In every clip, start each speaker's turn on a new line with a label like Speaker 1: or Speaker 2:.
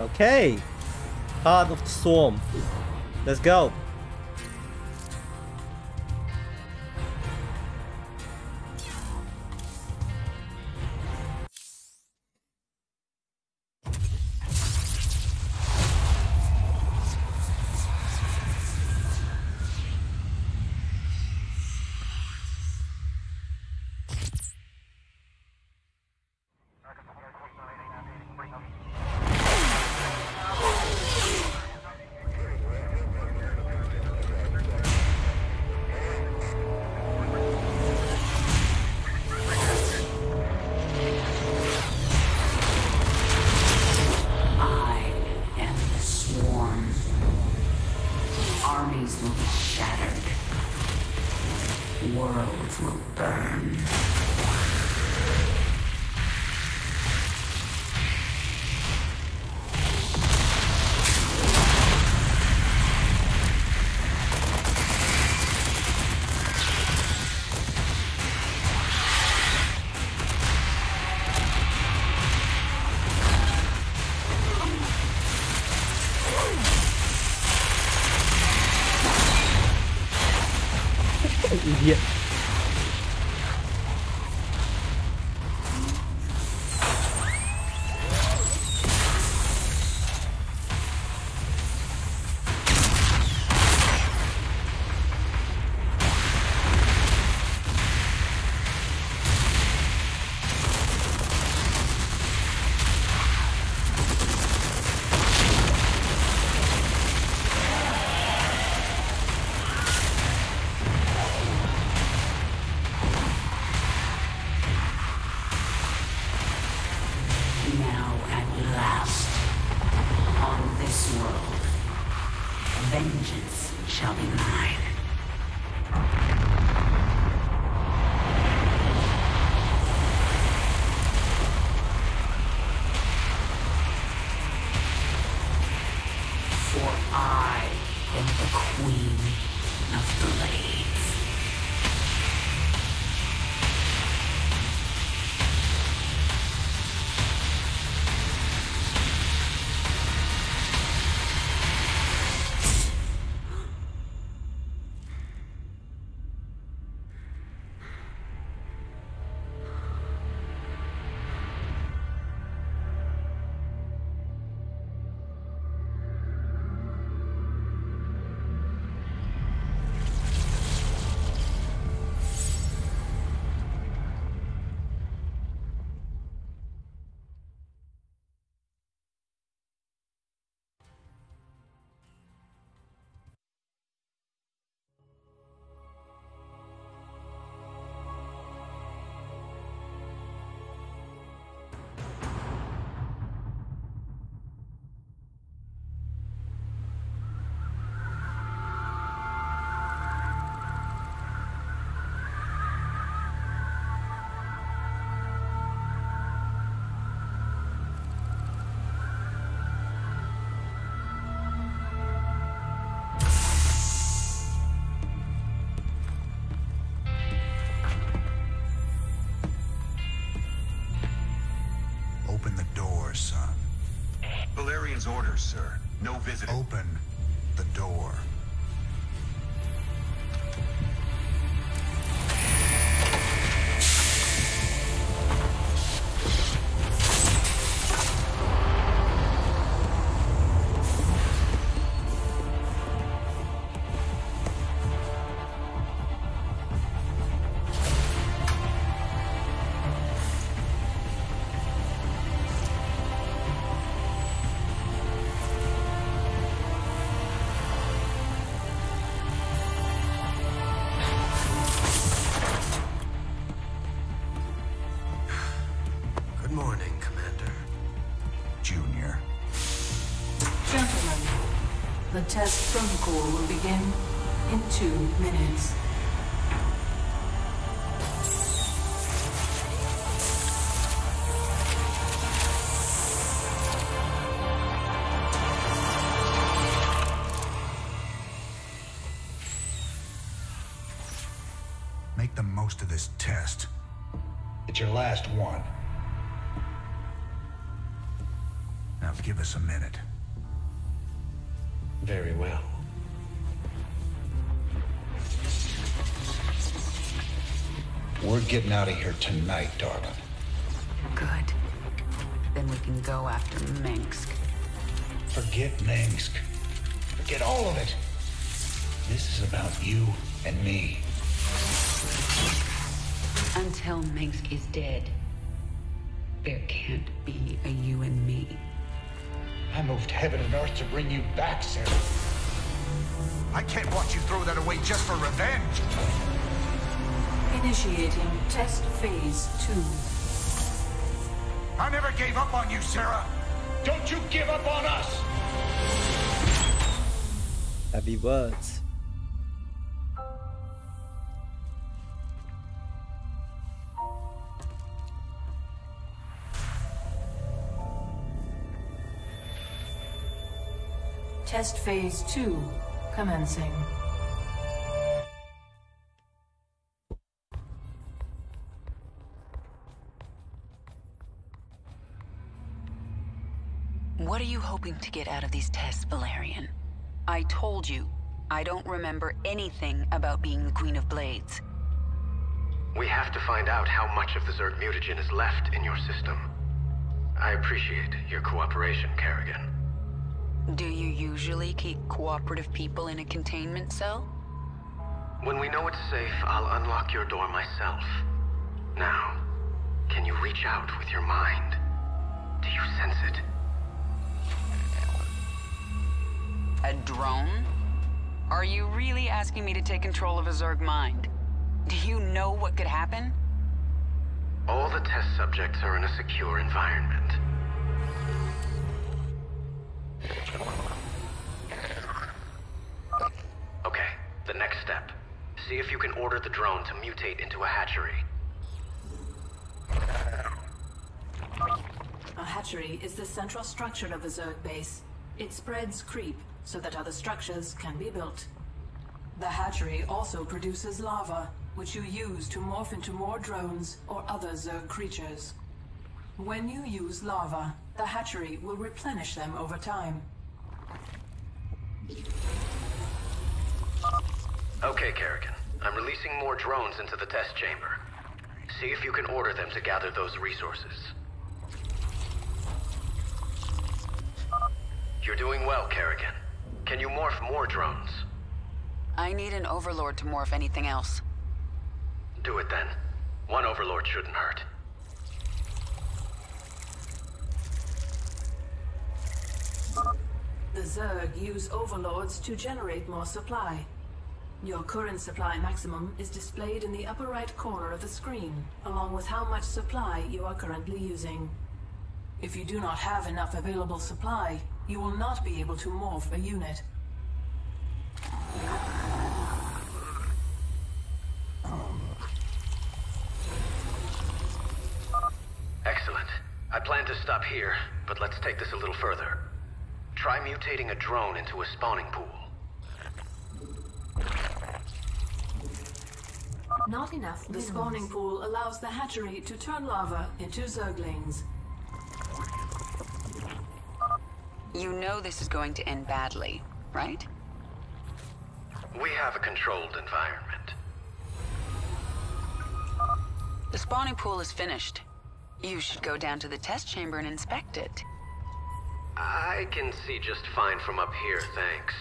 Speaker 1: Okay. Heart of the Swarm. Let's go.
Speaker 2: I am the queen of blades.
Speaker 3: Good morning, Commander.
Speaker 4: Junior.
Speaker 5: Gentlemen, the test protocol will begin in two minutes.
Speaker 4: Getting out of here tonight, darling.
Speaker 1: Good. Then we can go after Mengsk.
Speaker 4: Forget Mengsk. Forget all of it. This is about you and me.
Speaker 1: Until Mengsk is dead, there can't be a you and me.
Speaker 4: I moved heaven and earth to bring you back, Sarah. I can't watch you throw that away just for revenge.
Speaker 5: Initiating test phase 2.
Speaker 4: I never gave up on you, Sarah. Don't you give up on us.
Speaker 6: Heavy words.
Speaker 5: Test phase 2 commencing.
Speaker 1: Hoping to get out of these tests, Valerian? I told you, I don't remember anything about being the Queen of Blades.
Speaker 3: We have to find out how much of the Zerg mutagen is left in your system. I appreciate your cooperation, Kerrigan.
Speaker 1: Do you usually keep cooperative people in a containment cell?
Speaker 3: When we know it's safe, I'll unlock your door myself. Now, can you reach out with your mind? Do you sense it?
Speaker 1: A drone? Are you really asking me to take control of a Zerg mind? Do you know what could happen?
Speaker 3: All the test subjects are in a secure environment. Okay, the next step. See if you can order the drone to mutate into a hatchery.
Speaker 5: A hatchery is the central structure of a Zerg base. It spreads creep so that other structures can be built. The hatchery also produces larva, which you use to morph into more drones or other Zerg creatures. When you use larva, the hatchery will replenish them over time.
Speaker 3: Okay, Kerrigan. I'm releasing more drones into the test chamber. See if you can order them to gather those resources. You're doing well, Kerrigan. Can you morph more drones?
Speaker 1: I need an overlord to morph anything else.
Speaker 3: Do it then. One overlord shouldn't hurt.
Speaker 5: The Zerg use overlords to generate more supply. Your current supply maximum is displayed in the upper right corner of the screen, along with how much supply you are currently using. If you do not have enough available supply, you will not be able to morph a unit.
Speaker 3: Excellent. I plan to stop here, but let's take this a little further. Try mutating a drone into a spawning pool.
Speaker 5: Not enough. The spawning pool allows the hatchery to turn larva into Zerglings.
Speaker 1: You know this is going to end badly, right?
Speaker 3: We have a controlled environment.
Speaker 1: The spawning pool is finished. You should go down to the test chamber and inspect it.
Speaker 3: I can see just fine from up here, thanks.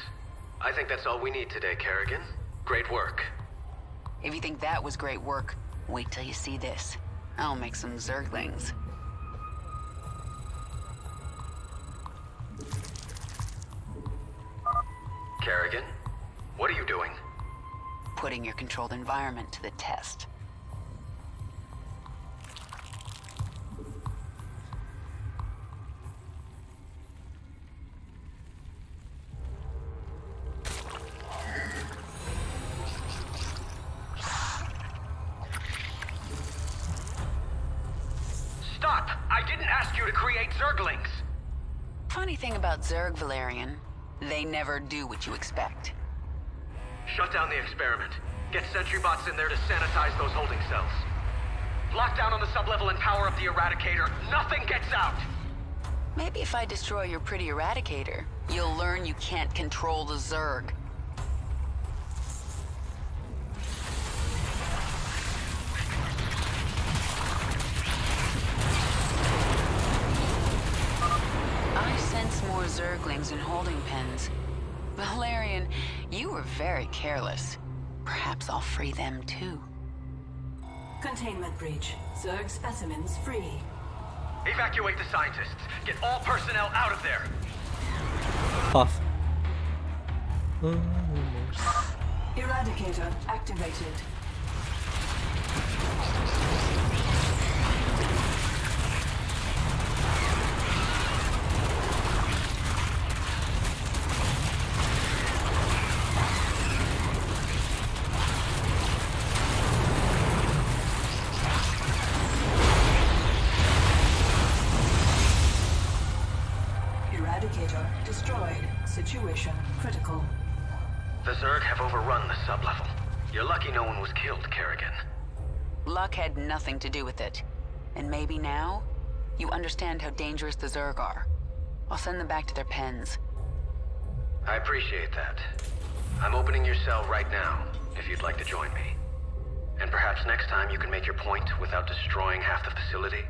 Speaker 3: I think that's all we need today, Kerrigan. Great work.
Speaker 1: If you think that was great work, wait till you see this. I'll make some Zerglings. Controlled environment to the test.
Speaker 3: Stop! I didn't ask you to create Zerglings!
Speaker 1: Funny thing about Zerg, Valerian, they never do what you expect.
Speaker 3: Shut down the experiment. Get sentry bots in there to sanitize those holding cells. Lock down on the sublevel and power up the Eradicator. Nothing gets out!
Speaker 1: Maybe if I destroy your pretty Eradicator, you'll learn you can't control the Zerg. I sense more Zerglings in holding pens. Valerian, you were very careless. Perhaps I'll free them too.
Speaker 5: Containment breach. Zerg specimens free.
Speaker 3: Evacuate the scientists. Get all personnel out of there.
Speaker 6: Puff.
Speaker 5: Eradicator activated.
Speaker 1: Luck had nothing to do with it. And maybe now, you understand how dangerous the Zerg are. I'll send them back to their pens.
Speaker 3: I appreciate that. I'm opening your cell right now, if you'd like to join me. And perhaps next time you can make your point without destroying half the facility?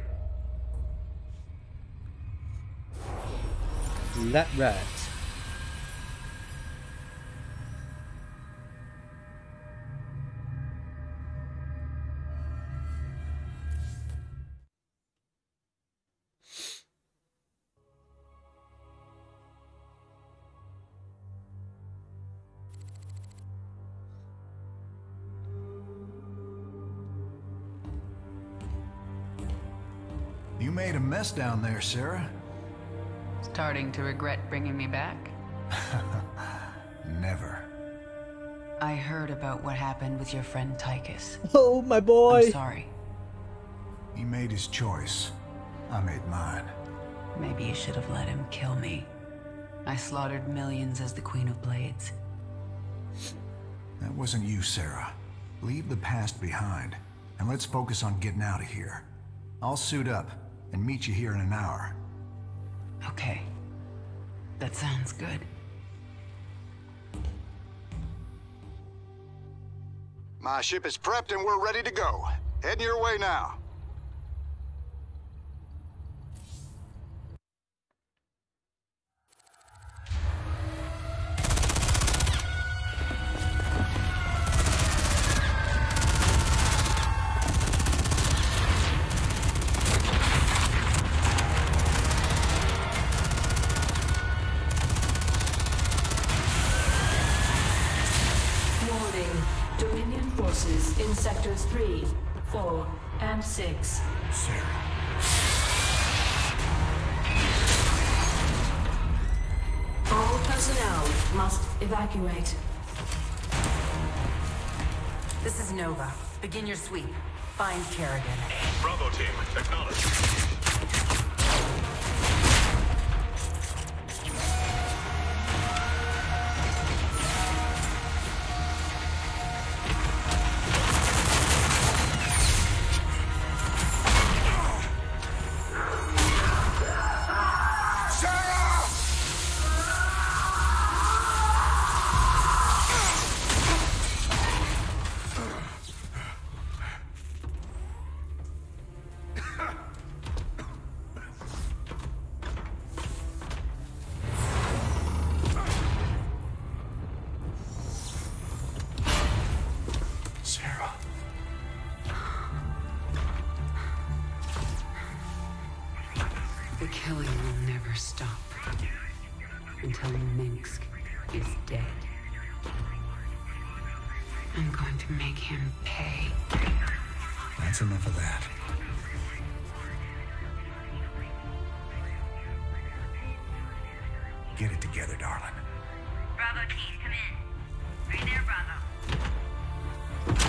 Speaker 6: That rat.
Speaker 2: Mess down there, Sarah.
Speaker 1: Starting to regret bringing me back?
Speaker 2: Never.
Speaker 1: I heard about what happened with your friend Tychus.
Speaker 6: Oh, my boy.
Speaker 1: I'm sorry.
Speaker 2: He made his choice. I made mine.
Speaker 1: Maybe you should have let him kill me. I slaughtered millions as the Queen of Blades.
Speaker 2: That wasn't you, Sarah. Leave the past behind, and let's focus on getting out of here. I'll suit up and meet you here in an hour.
Speaker 1: Okay. That sounds good.
Speaker 7: My ship is prepped and we're ready to go. Heading your way now.
Speaker 8: This is Nova. Begin your sweep. Find Kerrigan.
Speaker 9: Bravo team, acknowledge.
Speaker 2: Get it together, darling.
Speaker 10: Bravo team, come in. Right there, Bravo.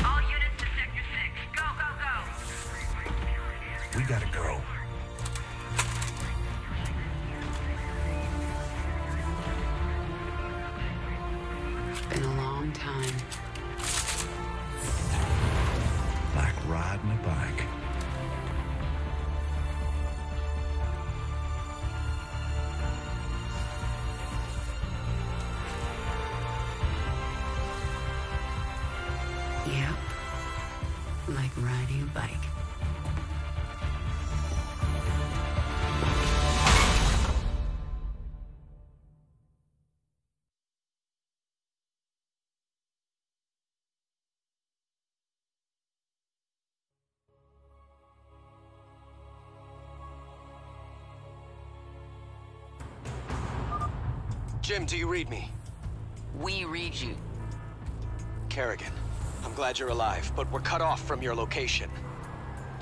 Speaker 10: All units to Sector 6. Go, go, go.
Speaker 2: We gotta go.
Speaker 11: Jim, do you read me?
Speaker 1: We read you.
Speaker 11: Kerrigan, I'm glad you're alive, but we're cut off from your location.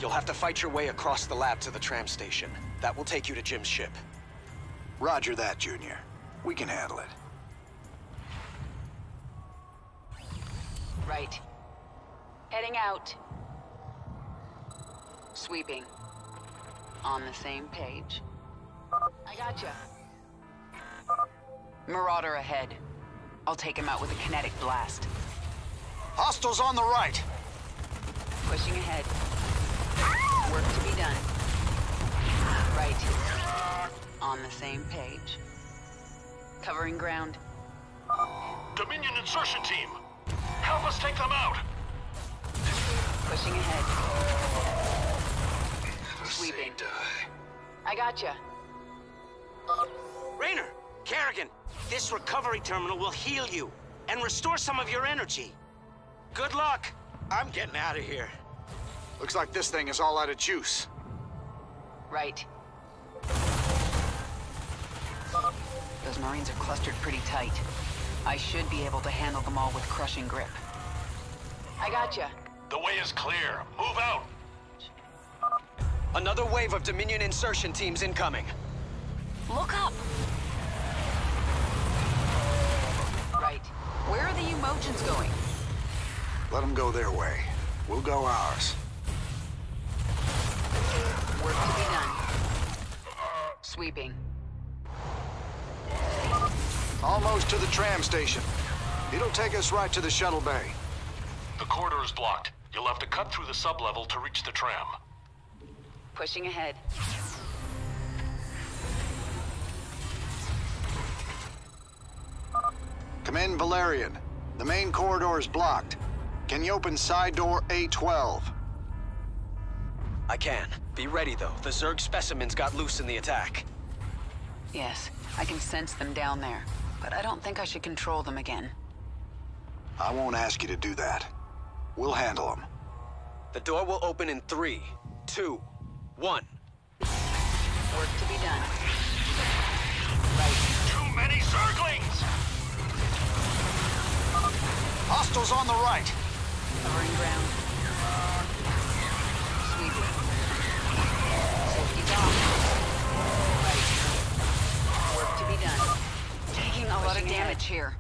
Speaker 11: You'll have to fight your way across the lab to the tram station. That will take you to Jim's ship.
Speaker 4: Roger that, Junior. We can handle it.
Speaker 1: Right. Heading out. Sweeping. On the same page. I gotcha. Marauder ahead. I'll take him out with a kinetic blast.
Speaker 2: Hostiles on the right.
Speaker 1: Pushing ahead. Work to be done. Right. On the same page. Covering ground.
Speaker 9: Dominion insertion team! Help us take them out!
Speaker 1: Pushing ahead. Sweeping. I gotcha.
Speaker 12: Raynor, Kerrigan, this recovery terminal will heal you and restore some of your energy. Good luck. I'm getting out of here.
Speaker 2: Looks like this thing is all out of juice.
Speaker 1: Right. Those Marines are clustered pretty tight. I should be able to handle them all with crushing grip. I got gotcha. You.
Speaker 9: The way is clear. Move out!
Speaker 11: Another wave of Dominion insertion teams incoming.
Speaker 1: Look up! Right. Where are the emotions going?
Speaker 2: Let them go their way. We'll go ours.
Speaker 1: Work to be done. Sweeping.
Speaker 2: Almost to the tram station. It'll take us right to the shuttle bay.
Speaker 9: The corridor is blocked. You'll have to cut through the sublevel to reach the tram.
Speaker 1: Pushing ahead.
Speaker 2: Come in, Valerian. The main corridor is blocked. Can you open side door A12?
Speaker 11: I can. Be ready, though. The Zerg specimens got loose in the attack.
Speaker 1: Yes, I can sense them down there. But I don't think I should control them again.
Speaker 2: I won't ask you to do that. We'll handle them.
Speaker 11: The door will open in three, two, one.
Speaker 1: Work to be done. Right.
Speaker 9: Too many Zerglings!
Speaker 2: Hostiles on the right.
Speaker 1: Covering ground. Sweeping. Safety's off. Right. Work to be done. Taking a lot of damage here.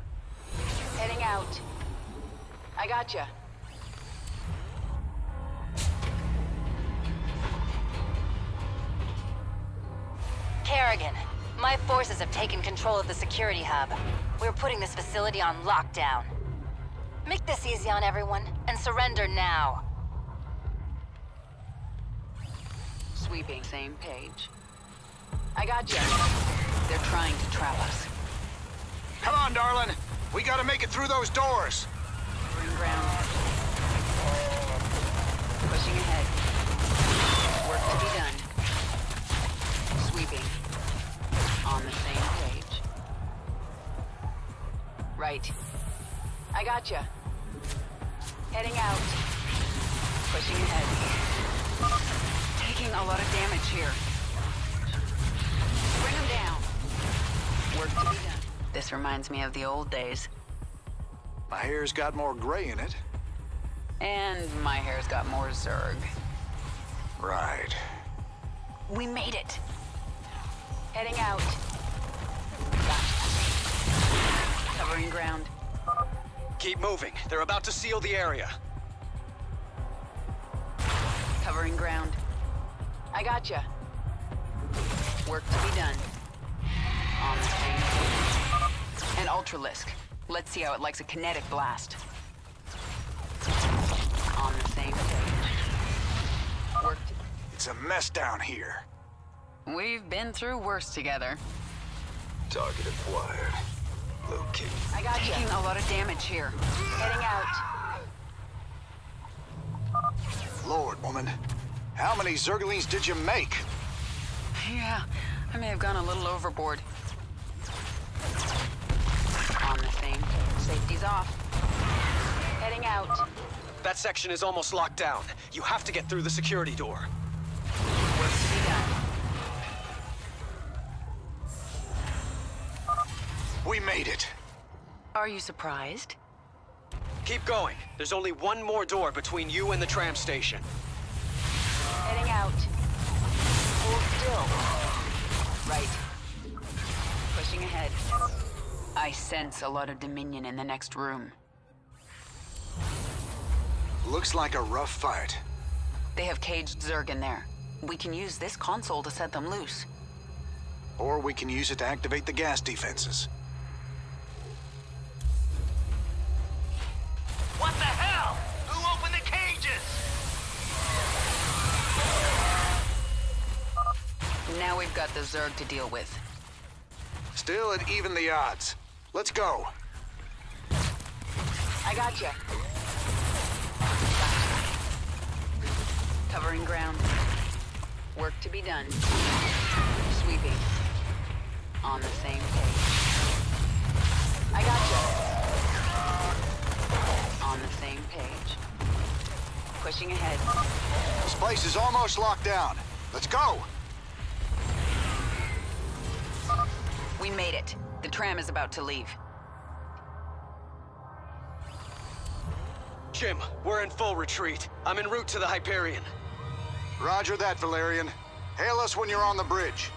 Speaker 1: Heading out. I gotcha.
Speaker 10: Kerrigan, my forces have taken control of the security hub. We're putting this facility on lockdown. Make this easy on everyone, and surrender now.
Speaker 1: Sweeping. Same page. I got you. They're trying to trap us.
Speaker 2: Come on, darling. We gotta make it through those doors.
Speaker 1: Covering ground. Pushing ahead. Work to be done. Sweeping. On the same page. Right. I got gotcha. Heading out. Pushing ahead. Taking a lot of damage here. Bring them down. Work to be done. This reminds me of the old days.
Speaker 2: My hair's got more gray in it.
Speaker 1: And my hair's got more Zerg.
Speaker 2: Right.
Speaker 1: We made it. Heading out. Covering ground.
Speaker 11: Keep moving. They're about to seal the area.
Speaker 1: Covering ground. I got gotcha. Work to be done. On the same page. An Ultralisk. Let's see how it likes a kinetic blast. On the same page. Work to...
Speaker 2: It's a mess down here.
Speaker 1: We've been through worse together.
Speaker 4: Target acquired. Locate.
Speaker 1: I got Taking a lot of damage here. Heading out.
Speaker 2: Lord, woman. How many Zerglings did you make?
Speaker 1: Yeah, I may have gone a little overboard. On the same page. Safety's off. Heading out.
Speaker 11: That section is almost locked down. You have to get through the security door.
Speaker 1: Work to be done.
Speaker 2: We made it.
Speaker 1: Are you surprised?
Speaker 11: Keep going. There's only one more door between you and the tram station.
Speaker 1: Heading out. Hold still. Right. Pushing ahead. I sense a lot of Dominion in the next room.
Speaker 2: Looks like a rough fight.
Speaker 1: They have caged Zerg in there. We can use this console to set them loose.
Speaker 2: Or we can use it to activate the gas defenses.
Speaker 9: What the hell? Who opened the cages?
Speaker 1: Now we've got the Zerg to deal with.
Speaker 2: Still at even the odds. Let's go.
Speaker 1: I got gotcha. Covering ground. Work to be done. Sweeping. On the same page. I got gotcha. On the same page. Pushing ahead.
Speaker 2: This place is almost locked down. Let's go.
Speaker 1: We made it. The tram is about to leave.
Speaker 11: Jim, we're in full retreat. I'm en route to the Hyperion.
Speaker 2: Roger that, Valerian. Hail us when you're on the bridge.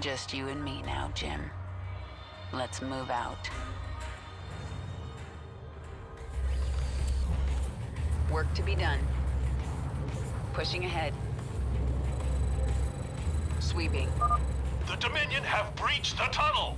Speaker 1: Just you and me now, Jim. Let's move out. Work to be done. Pushing ahead. Sweeping.
Speaker 9: The Dominion have breached the tunnel.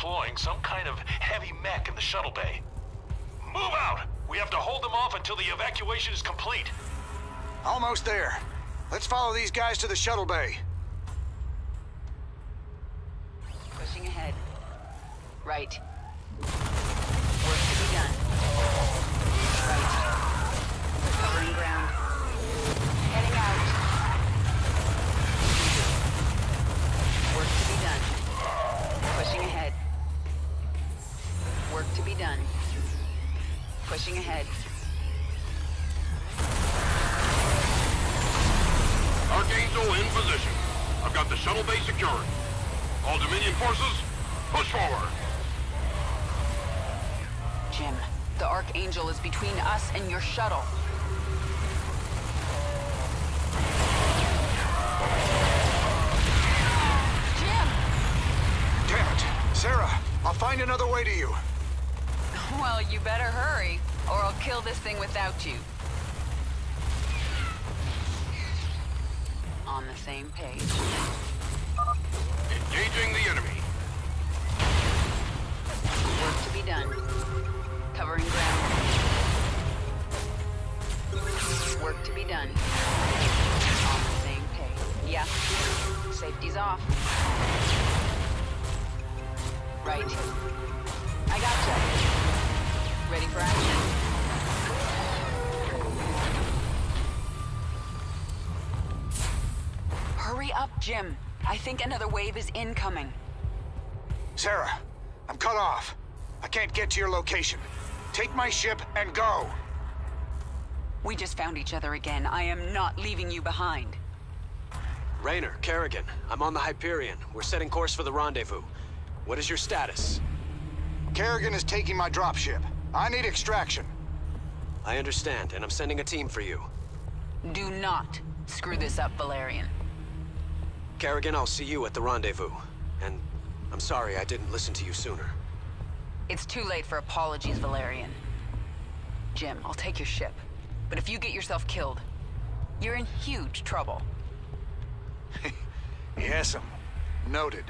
Speaker 9: Deploying some kind of heavy mech in the shuttle bay. Move out! We have to hold them off until the evacuation is complete.
Speaker 2: Almost there. Let's follow these guys to the shuttle bay.
Speaker 1: Pushing ahead. Right. Pushing ahead.
Speaker 9: Archangel in position. I've got the shuttle bay secured. All Dominion forces, push forward.
Speaker 1: Jim, the Archangel is between us and your shuttle. Jim!
Speaker 2: Damn it. Sarah, I'll find another way to you.
Speaker 1: Well, you better hurry, or I'll kill this thing without you. On the same page.
Speaker 9: Engaging the enemy.
Speaker 1: Work to be done. Covering ground. Work to be done. On the same page. Yeah. Safety's off. Right. I gotcha. Ready for action. Hurry up, Jim. I think another wave is incoming.
Speaker 2: Sarah, I'm cut off. I can't get to your location. Take my ship and go.
Speaker 1: We just found each other again. I am not leaving you behind.
Speaker 11: Raynor, Kerrigan, I'm on the Hyperion. We're setting course for the rendezvous. What is your status?
Speaker 2: Kerrigan is taking my dropship. I need extraction.
Speaker 11: I understand, and I'm sending a team for you.
Speaker 1: Do not screw this up, Valerian.
Speaker 11: Kerrigan, I'll see you at the rendezvous. And I'm sorry I didn't listen to you sooner.
Speaker 1: It's too late for apologies, Valerian. Jim, I'll take your ship. But if you get yourself killed, you're in huge trouble.
Speaker 2: yes, I'm Noted.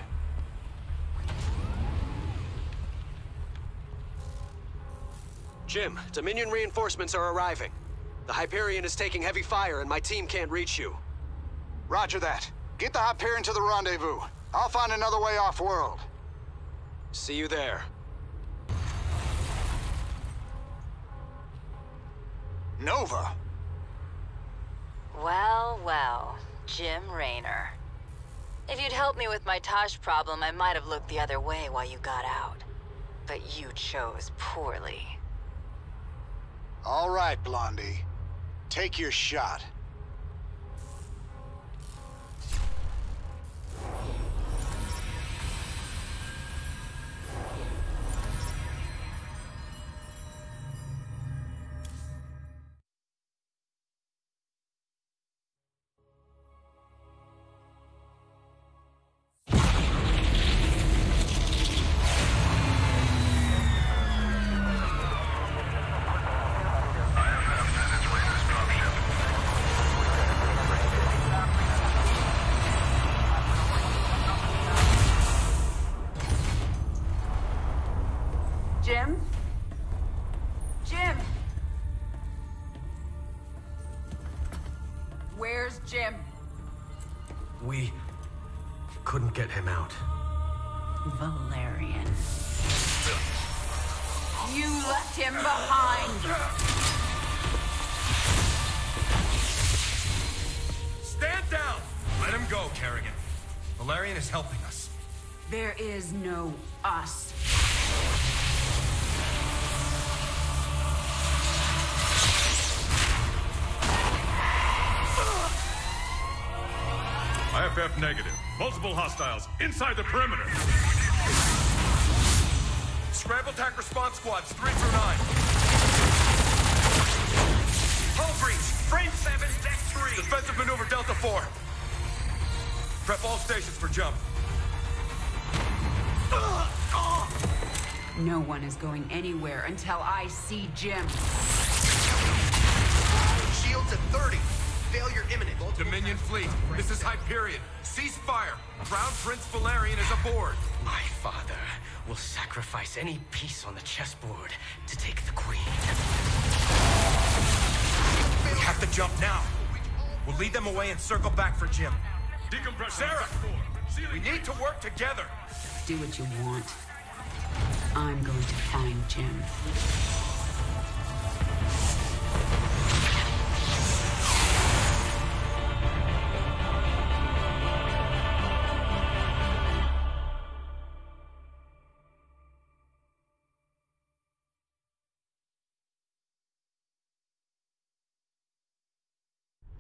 Speaker 11: Jim, Dominion reinforcements are arriving. The Hyperion is taking heavy fire and my team can't reach you.
Speaker 2: Roger that. Get the Hyperion to the rendezvous. I'll find another way off-world.
Speaker 11: See you there.
Speaker 2: Nova?
Speaker 10: Well, well, Jim Raynor. If you'd helped me with my Tosh problem, I might have looked the other way while you got out. But you chose poorly.
Speaker 2: All right, Blondie. Take your shot.
Speaker 1: Jim?
Speaker 3: We couldn't get him out.
Speaker 1: Valerian. You left him behind!
Speaker 7: Stand down! Let him go, Kerrigan. Valerian is helping us.
Speaker 1: There is no us.
Speaker 13: IFF negative. Multiple hostiles inside the perimeter.
Speaker 7: Scramble attack response squads, 3 through 9. Hull breach, frame 7, deck 3. Defensive maneuver Delta 4. Prep all stations for jump.
Speaker 1: No one is going anywhere until I see Jim.
Speaker 7: Shields at 30. Failure imminent. Dominion fleet, this is Hyperion. Cease fire. Crown Prince Valerian is aboard.
Speaker 3: My father will sacrifice any piece on the chessboard to take the queen.
Speaker 7: We have to jump now. We'll lead them away and circle back for Jim.
Speaker 13: Decompress.
Speaker 7: Sarah, we need to work together.
Speaker 1: Do what you want. I'm going to find Jim.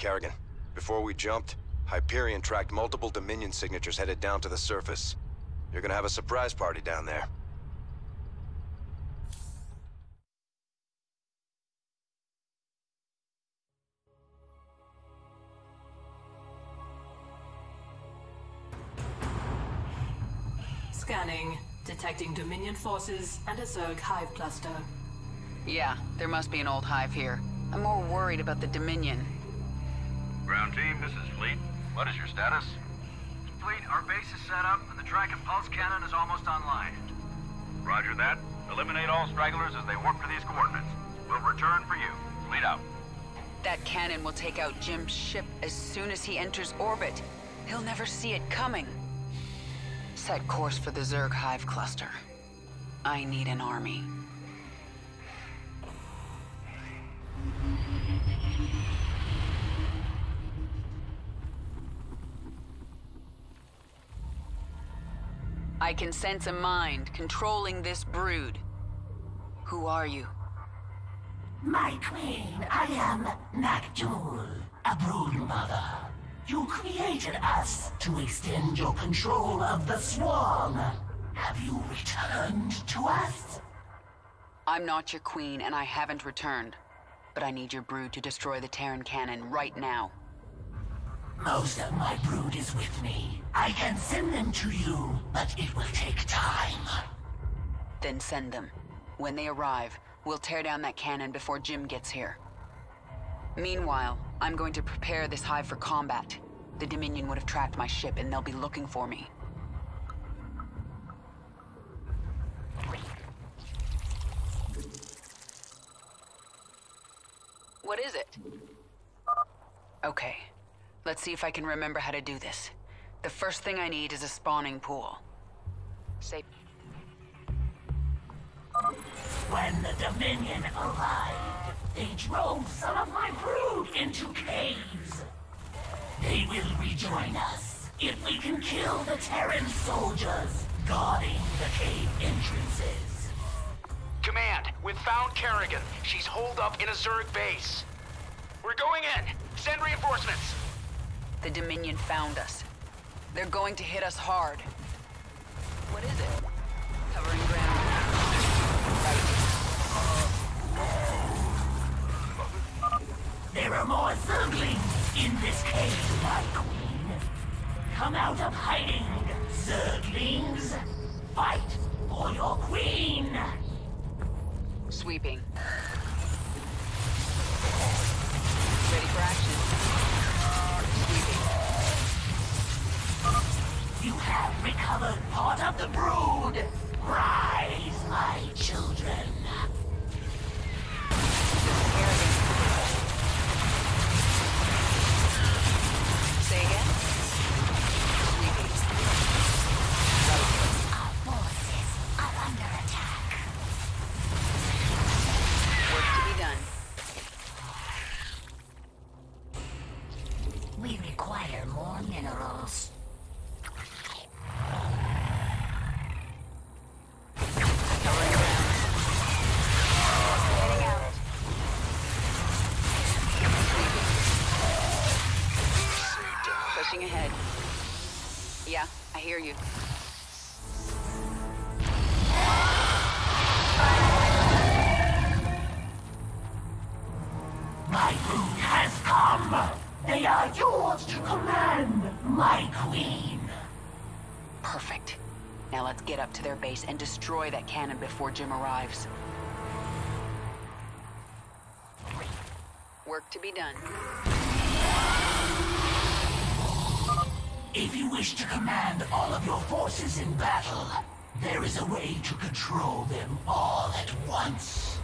Speaker 14: Kerrigan, before we jumped, Hyperion tracked multiple Dominion signatures headed down to the surface. You're gonna have a surprise party down there.
Speaker 5: Scanning. Detecting Dominion forces and a Zerg hive cluster.
Speaker 1: Yeah, there must be an old hive here. I'm more worried about the Dominion.
Speaker 15: Ground team, this is Fleet. What is your status? Fleet, our base is set up, and the track and pulse cannon is almost online. Roger that. Eliminate all stragglers as they warp to these coordinates. We'll return for you. Fleet out.
Speaker 1: That cannon will take out Jim's ship as soon as he enters orbit. He'll never see it coming. Set course for the Zerg Hive cluster. I need an army. I can sense a mind controlling this brood. Who are you?
Speaker 16: My queen, I am Naktul, a brood mother. You created us to extend your control of the swarm. Have you returned to us?
Speaker 1: I'm not your queen, and I haven't returned. But I need your brood to destroy the Terran cannon right now.
Speaker 16: Most of my brood is with me. I can send them to you, but it will take time.
Speaker 1: Then send them. When they arrive, we'll tear down that cannon before Jim gets here. Meanwhile, I'm going to prepare this hive for combat. The Dominion would have tracked my ship and they'll be looking for me. What is it? Okay. Let's see if I can remember how to do this. The first thing I need is a spawning pool. Say...
Speaker 16: When the Dominion arrived, they drove some of my brood into caves. They will rejoin us if we can kill the Terran soldiers guarding the cave entrances.
Speaker 11: Command, we've found Kerrigan. She's holed up in a Zerg base. We're going in. Send reinforcements.
Speaker 1: The Dominion found us. They're going to hit us hard. What is it? Covering ground.
Speaker 16: There are more Zerglings in this cave, my queen. Come out of hiding, Zerglings. Fight for your queen.
Speaker 1: Sweeping. Ready for action.
Speaker 16: Have recovered part of the brood. Rise, my
Speaker 1: base and destroy that cannon before Jim arrives. Work to be done.
Speaker 16: If you wish to command all of your forces in battle, there is a way to control them all at once.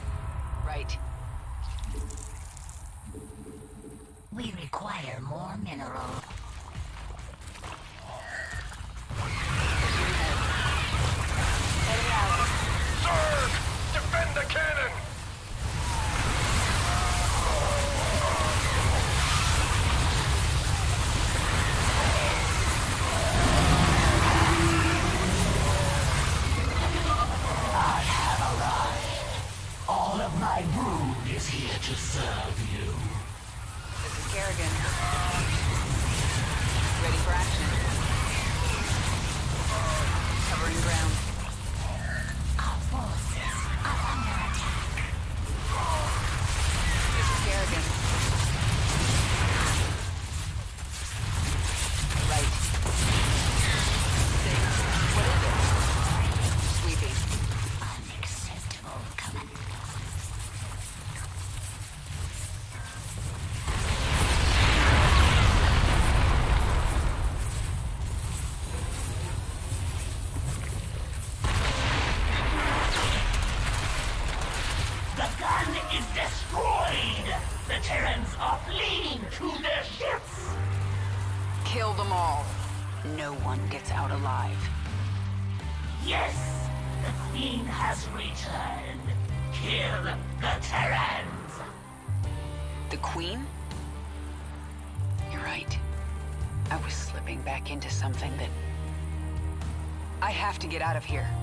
Speaker 1: Right.
Speaker 16: We require more minerals.
Speaker 9: The cannon!
Speaker 16: I have arrived. All of my brood is here to serve you.
Speaker 1: This is Kerrigan. Ready for action. Covering ground.
Speaker 16: Have to get out of here.